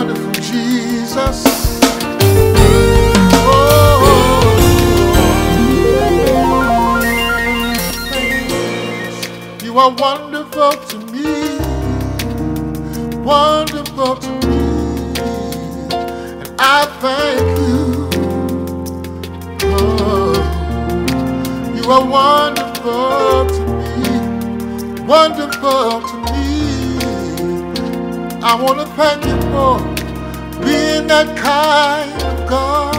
wonderful Jesus. Oh, you are wonderful to me, wonderful to me, and I thank you. Oh, you are wonderful to me, wonderful to me. I want to thank you for being that kind of God.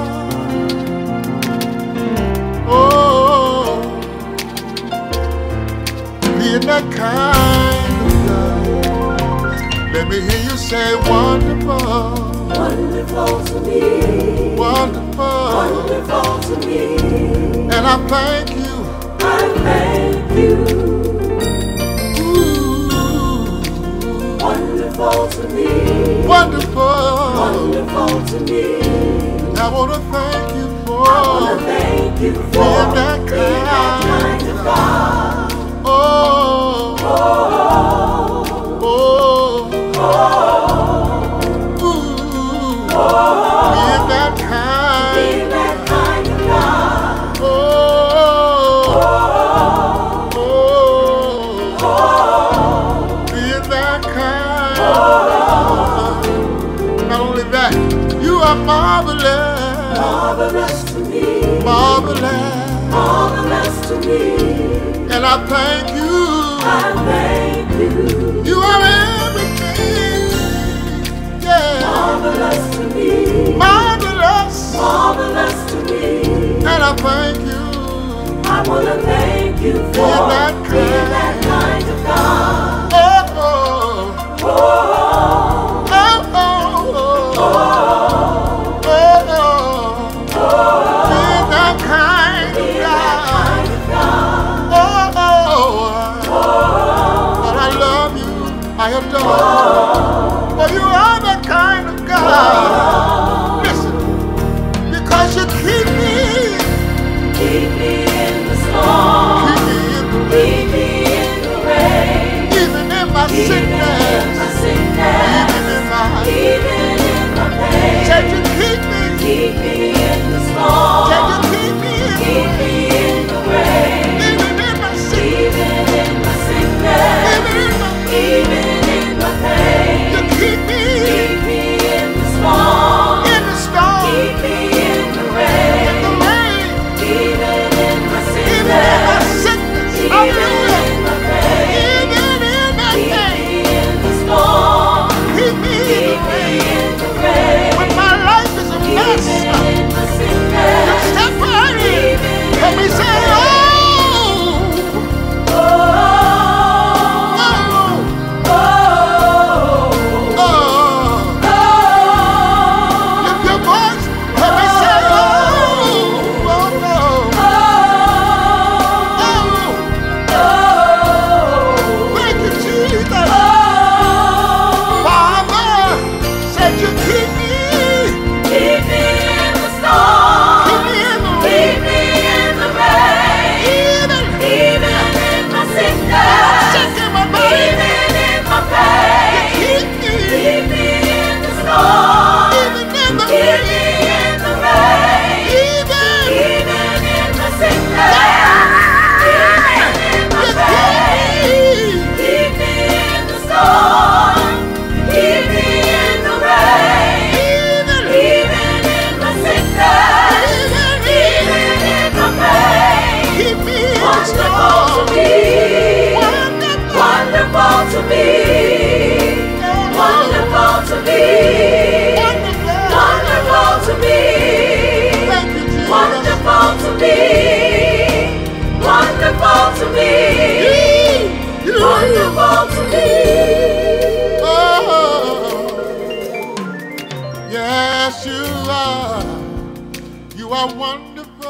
Oh, being that kind of God. Let me hear you say wonderful, Wonderful to me, wonderful. wonderful to me. And I thank you. I thank I want to thank you for thank you for being that being that kind. kind of God. Oh, Oh, oh, ooh, being that kind. being that kind of God. Oh, oh, Oh. being that kind. Not are marvelous, Marvelous to me, marvelous, marvelous to me. and I thank you. I thank you. You are everything, yeah, Marvelous to me, marvelous, marvelous to me. and I thank you. I wanna thank you for being that kind For you are the kind of God. Listen, because you keep me. In the storm. Keep me in the rain. Even in my sin. are wonderful.